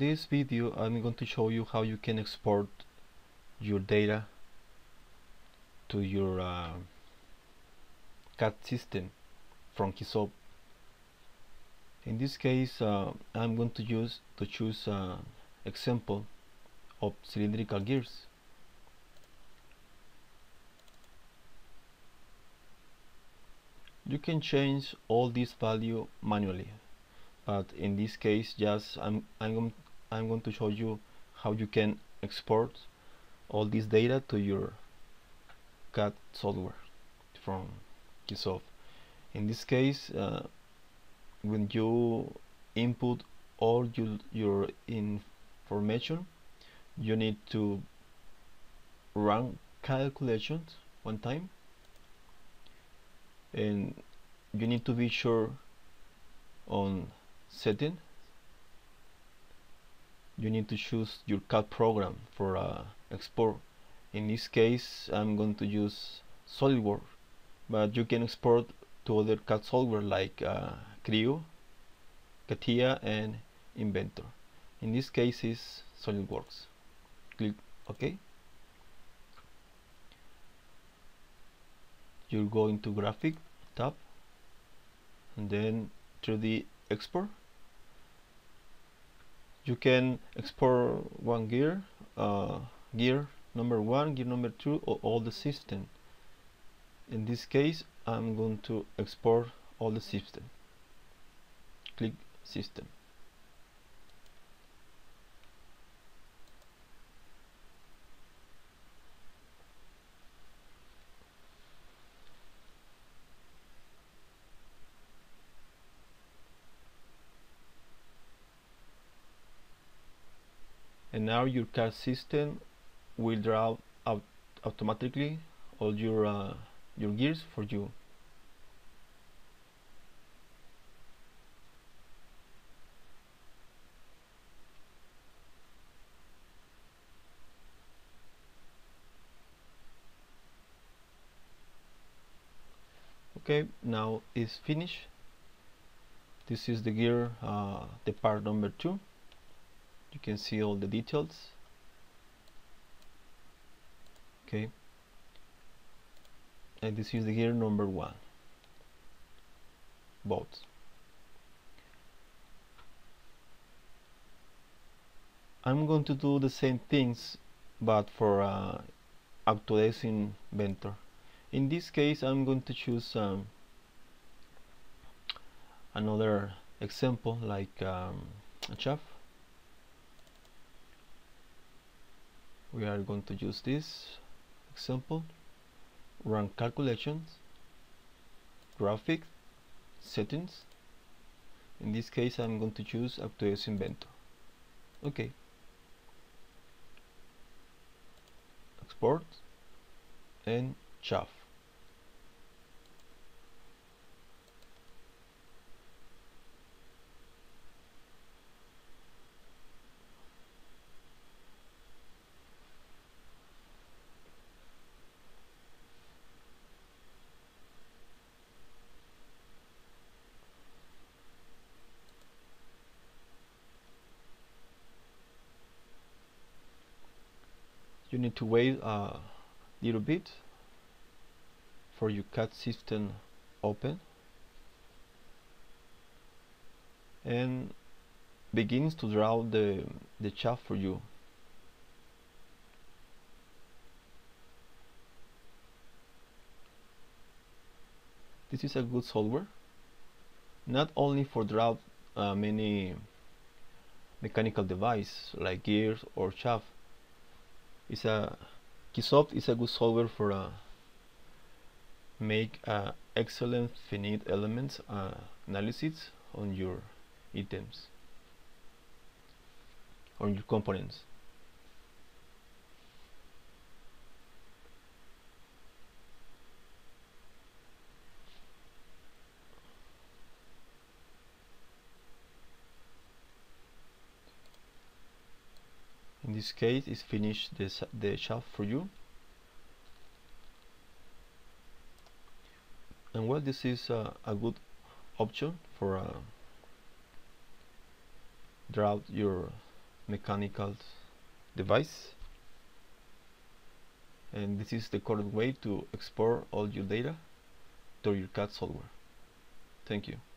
this video I'm going to show you how you can export your data to your uh, CAD system from KISSsoft. In this case uh, I'm going to use to choose uh, example of cylindrical gears. You can change all this value manually but in this case just I'm, I'm, I'm going to show you how you can export all this data to your CAD software from KISSsoft. In this case, uh, when you input all your, your information, you need to run calculations one time and you need to be sure on setting you need to choose your CAD program for uh, export. In this case I'm going to use SolidWorks but you can export to other CAD software like uh, Creo, CATIA and Inventor. In this case is SolidWorks. Click OK. You go into graphic tab and then 3D export you can export one gear uh, gear number one gear number two or all the system. In this case I'm going to export all the system. Click system and now your CAD system will draw out automatically all your uh, your gears for you. Okay now it's finished. This is the gear uh, the part number two you can see all the details. Okay. And this is the gear number one. Both I'm going to do the same things but for uh, Inventor in this case I'm going to choose um, another example like um, a shaft we are going to use this example. Run calculations graphic settings. In this case I'm going to choose Autodesk Inventor okay export and shaft you need to wait a little bit for your CAD system open. And begins to draw the the shaft for you. This is a good software not only for draw uh, many mechanical device like gears or shaft it's a KISSsoft is a good solver for uh, make uh, excellent finite elements uh, analysis on your items on your components in this case is finish this the shaft for you and well this is uh, a good option for uh, draw your mechanical device and this is the correct way to export all your data to your CAD software. Thank you.